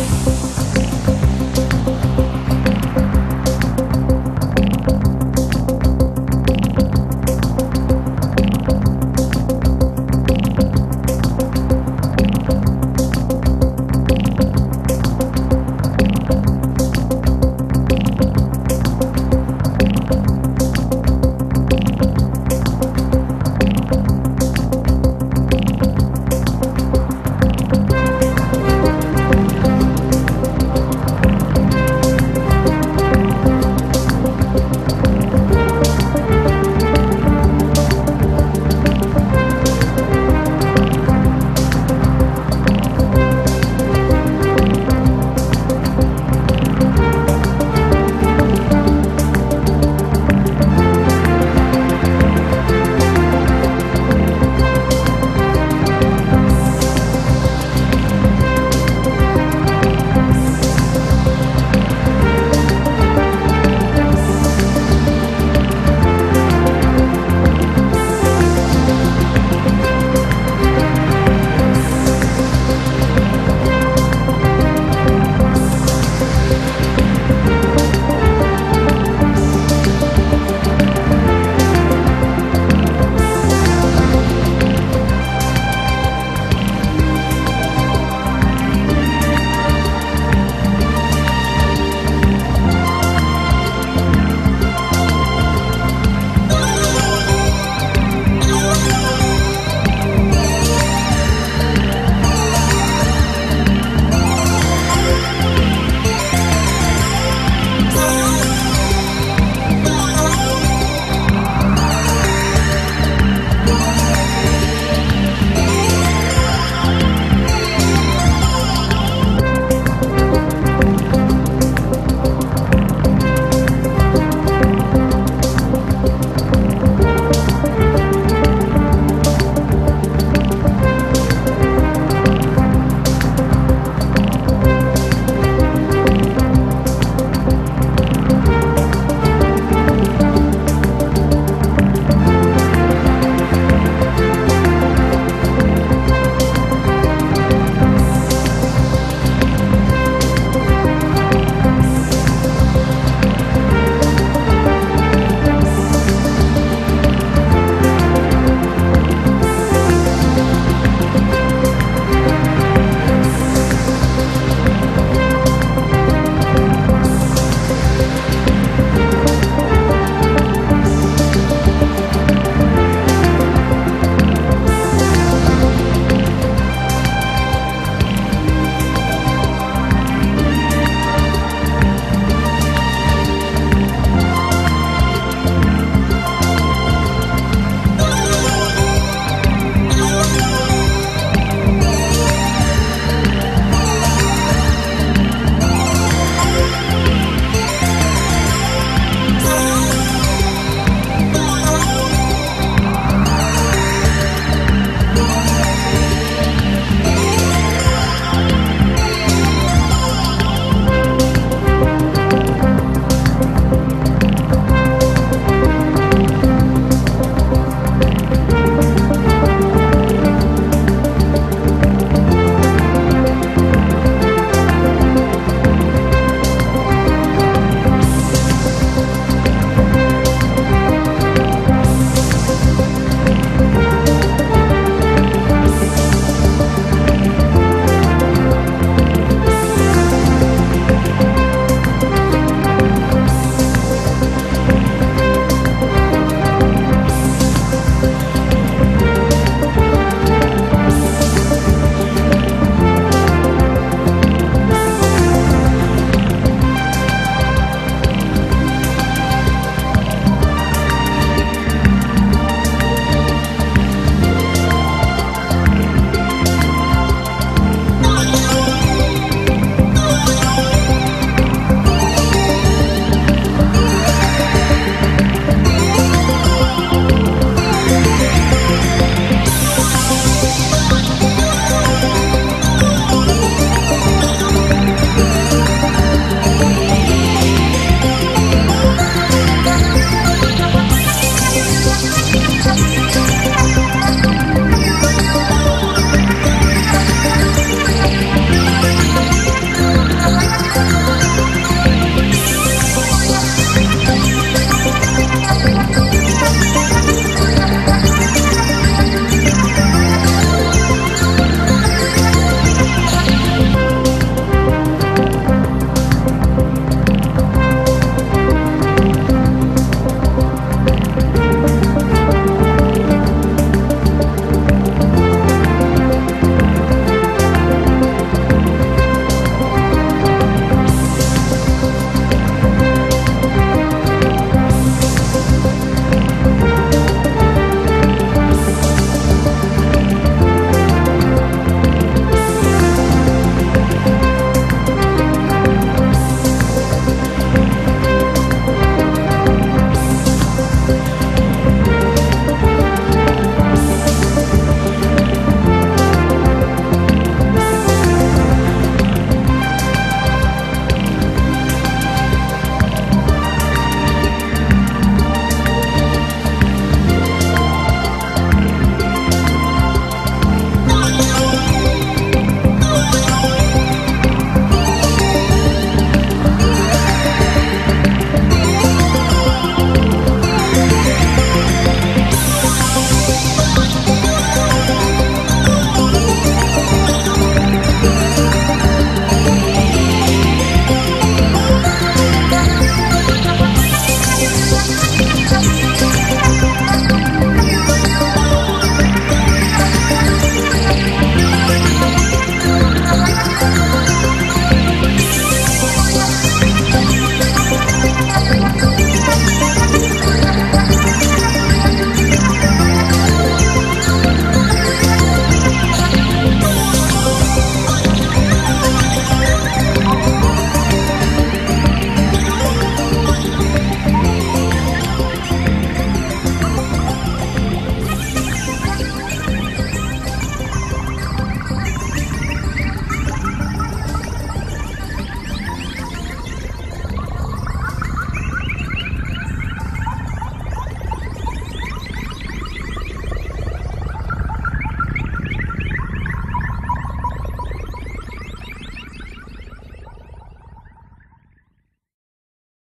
Oh,